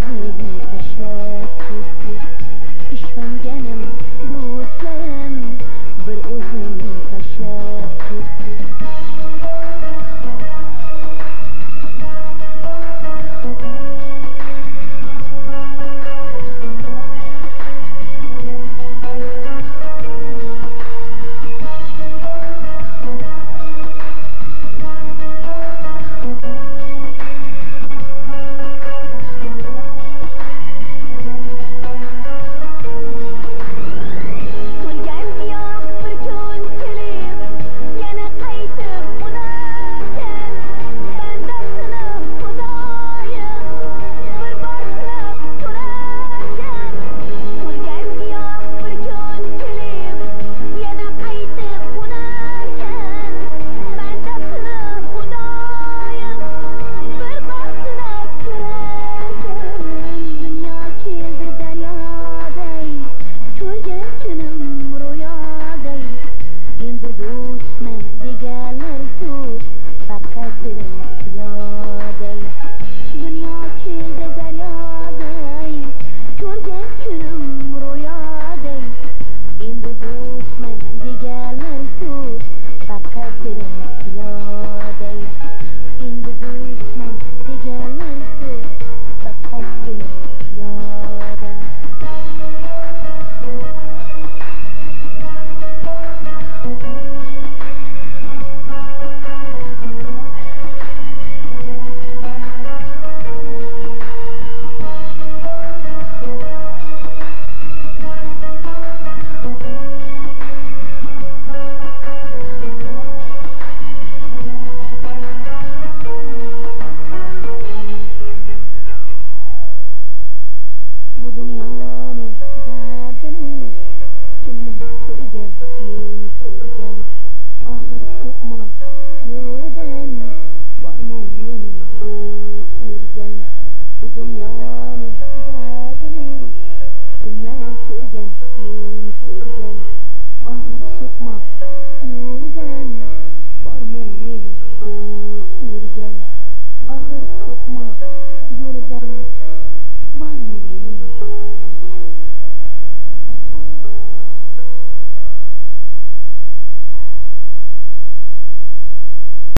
gözüm aşağı tuttu İşven genim, in the basement, bigger like this, but I think Mom.